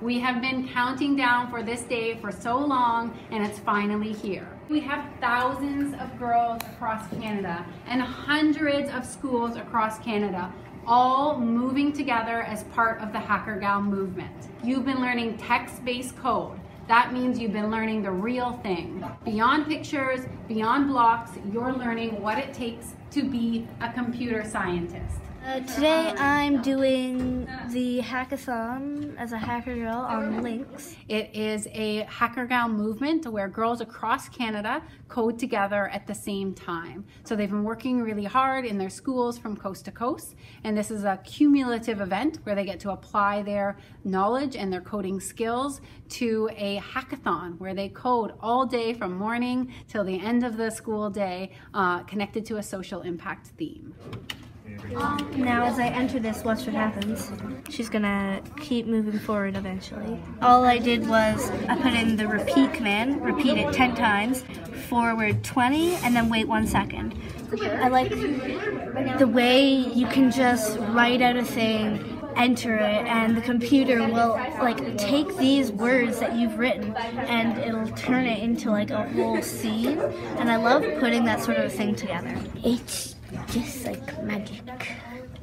We have been counting down for this day for so long and it's finally here. We have thousands of girls across Canada and hundreds of schools across Canada all moving together as part of the Hackergal movement. You've been learning text-based code. That means you've been learning the real thing. Beyond pictures, beyond blocks, you're learning what it takes to be a computer scientist. Uh, today I'm doing the hackathon as a hacker girl on Lynx. It is a Hackergal movement where girls across Canada code together at the same time. So they've been working really hard in their schools from coast to coast and this is a cumulative event where they get to apply their knowledge and their coding skills to a hackathon where they code all day from morning till the end of the school day uh, connected to a social impact theme. Now as I enter this, watch what happens. She's gonna keep moving forward eventually. All I did was I put in the repeat command, repeat it 10 times, forward 20, and then wait one second. I like the way you can just write out a thing enter it and the computer will like take these words that you've written and it'll turn it into like a whole scene and I love putting that sort of thing together. It's just like magic.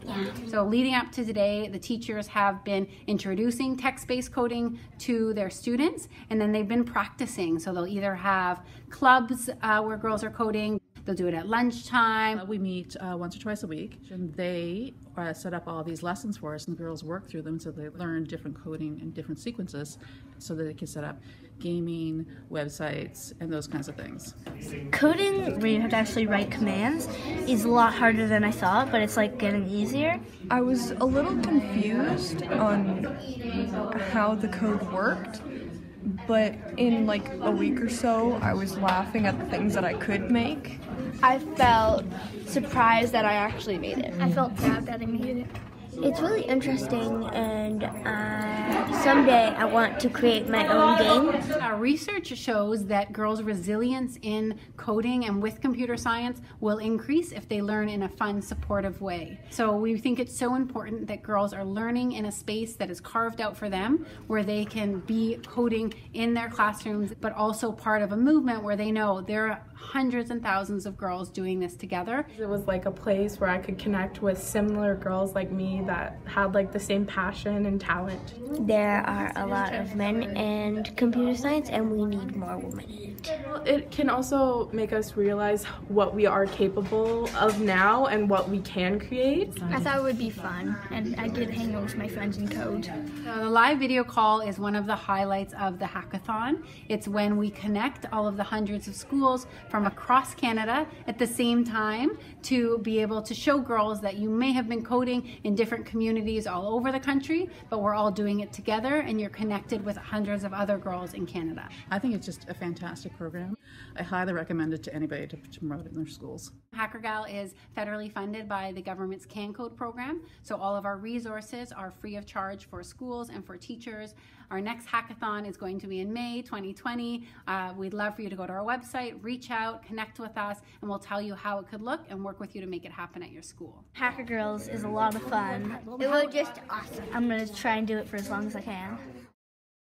Yeah. So leading up to today, the teachers have been introducing text-based coding to their students, and then they've been practicing. So they'll either have clubs uh, where girls are coding, they'll do it at lunchtime. Uh, we meet uh, once or twice a week, and they uh, set up all these lessons for us, and the girls work through them so they learn different coding and different sequences so that they can set up gaming, websites, and those kinds of things. Coding, where you have to actually write commands, is a lot harder than I thought, but it's like getting easier. I was a little confused on how the code worked, but in like a week or so, I was laughing at the things that I could make. I felt surprised that I actually made it. I felt proud that I made it. It's really interesting, and uh, someday I want to create my own game. Our research shows that girls' resilience in coding and with computer science will increase if they learn in a fun, supportive way. So we think it's so important that girls are learning in a space that is carved out for them, where they can be coding in their classrooms, but also part of a movement where they know there are hundreds and thousands of girls doing this together. It was like a place where I could connect with similar girls like me that had like the same passion and talent. There are a lot of men in computer science, and we need more women in it. It can also make us realize what we are capable of now and what we can create. I thought it would be fun, and I get to hang out with my friends and code. So the live video call is one of the highlights of the hackathon. It's when we connect all of the hundreds of schools from across Canada at the same time to be able to show girls that you may have been coding in different communities all over the country, but we're all doing it together and you're connected with hundreds of other girls in Canada. I think it's just a fantastic program. I highly recommend it to anybody to, to promote it in their schools. Hackergal is federally funded by the government's CanCode program, so all of our resources are free of charge for schools and for teachers. Our next hackathon is going to be in May 2020. Uh, we'd love for you to go to our website, reach out, connect with us, and we'll tell you how it could look and work with you to make it happen at your school. Hacker Girls is a lot of fun. It was just awesome. I'm going to try and do it for as long as I can.